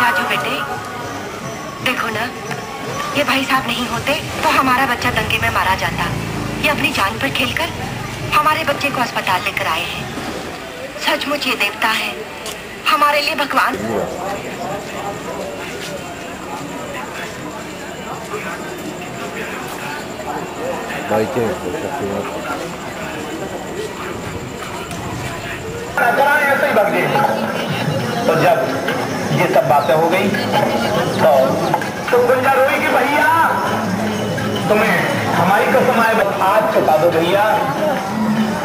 राजू बेटे, देखो ना, ये भाई साहब नहीं होते तो हमारा बच्चा दंगे में मारा जाता। ये अपनी जान पर खेलकर हमारे बच्चे को अस्पताल लेकर आए हैं। सचमुच ये देवता है। हमारे लिए भगवान। ऐसे ही भाग गए तो जब ये सब बातें हो गई तो आए चुका दो भैया।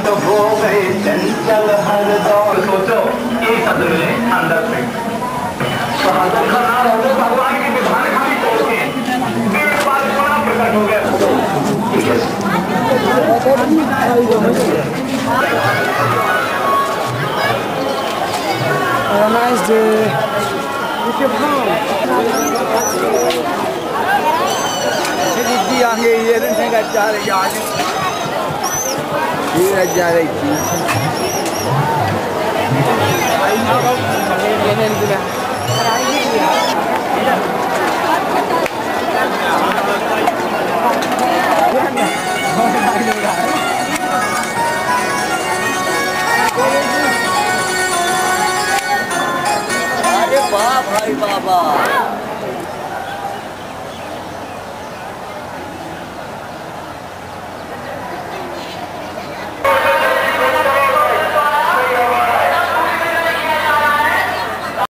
तो वो गए चंचल हर दौर सोचो, एक शब्द मिले अंदर से। भगवान की विधान खाली तोड़ के बार बड़ा प्रकट हो गया। Nice day. Didi ange yerin iki. Yenen gula. अरे भाई बाबा